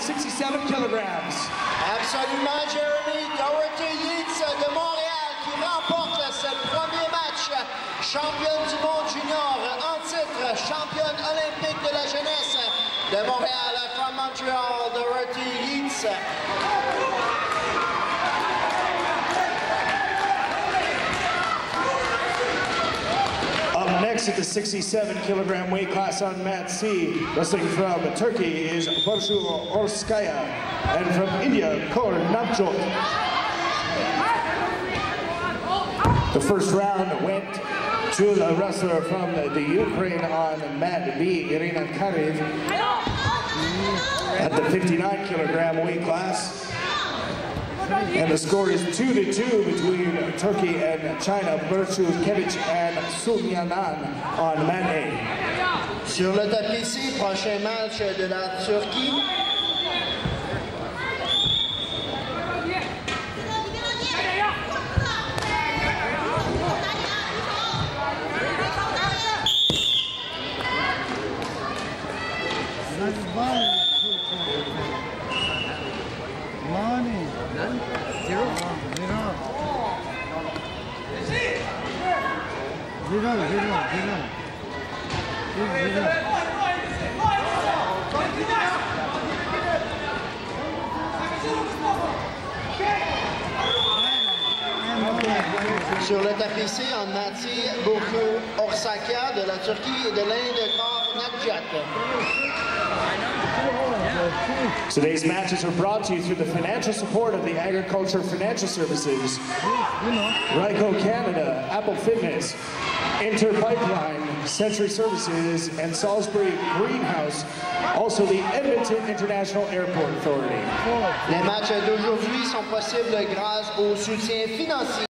at 67 kilograms. Absolument, Jeremy Dorothy Yates de Montréal qui remporte ce premier match. Championne du monde junior en titre, championne olympique de la jeunesse de Montréal from Montreal, Dorothy Yates. Next at the 67 kilogram weight class on mat C, wrestling from Turkey is Barsu Orskaya, and from India, Kaur Navjot. The first round went to the wrestler from the Ukraine on mat B, Irina Karev, at the 59 kilogram weight class. And the score is 2 to 2 between Turkey and China, Berchu Kevic and Sumyanan on mat A. Sur le tapis ici, prochain match de la Turquie. Money. Sur le tapis ici, on a dit Boku Orsaka de la Turquie et de l'Inde, Kor Nadjat. Today's matches are brought to you through the financial support of the Agriculture Financial Services, Ricoh Canada, Apple Fitness, Inter Pipeline, Century Services, and Salisbury Greenhouse, also the Edmonton International Airport Authority. Les matchs d'aujourd'hui sont possibles grâce au soutien financier